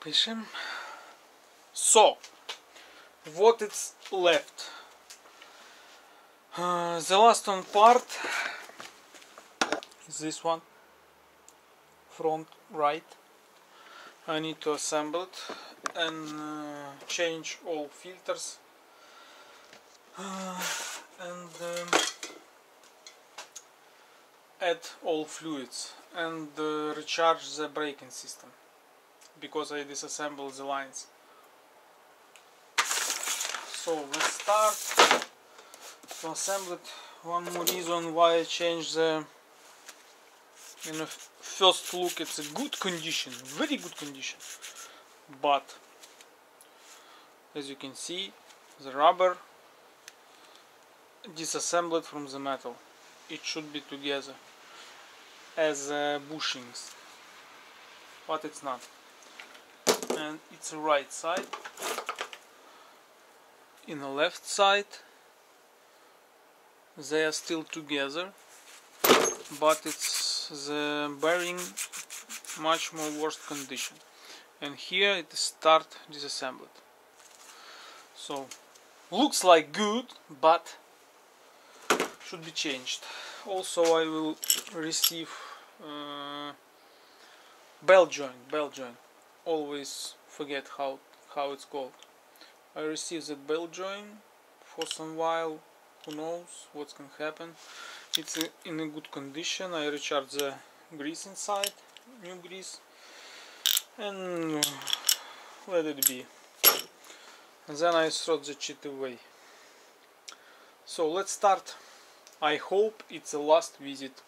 Пишем. So, what it's left? Uh, the last one part is this one, front right. I need to assemble it and uh, change all filters uh, and um, add all fluids and uh, recharge the braking system because I disassembled the lines. So let's start to assemble it. One more reason why I changed the in a first look it's a good condition, very good condition. But as you can see the rubber disassembled from the metal. It should be together as uh, bushings but it's not and it's the right side. In the left side they are still together but it's the bearing much more worse condition. And here it start disassembled. So looks like good but should be changed. Also I will receive uh, bell joint bell joint always forget how how it's called. I received that bell joint for some while. Who knows what's gonna happen. It's in a good condition. I recharge the grease inside new grease and let it be. And then I throw the shit away. So let's start. I hope it's the last visit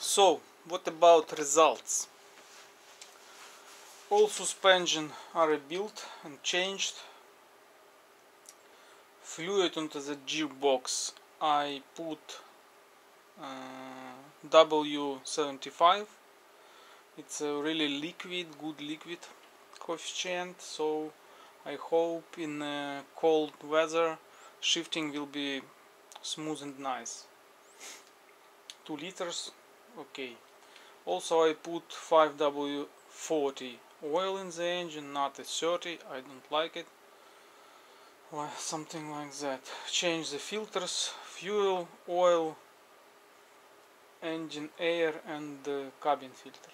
So, what about results? All suspension are rebuilt and changed. Fluid onto the gearbox I put uh, W75 it's a really liquid good liquid coefficient so I hope in uh, cold weather shifting will be smooth and nice 2 liters okay. Also I put 5W40 oil in the engine not a 30 I don't like it. Something like that. Change the filters fuel oil engine air and cabin filter.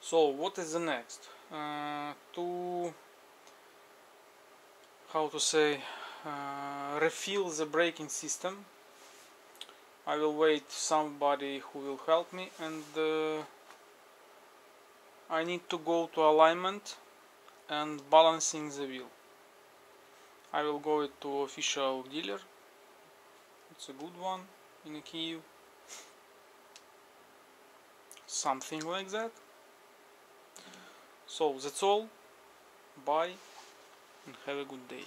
So what is the next? Uh, to how to say uh, refill the braking system I will wait somebody who will help me and uh, I need to go to alignment and balancing the wheel. I will go to official dealer. It's a good one in Kiev something like that. So that's all. Bye and have a good day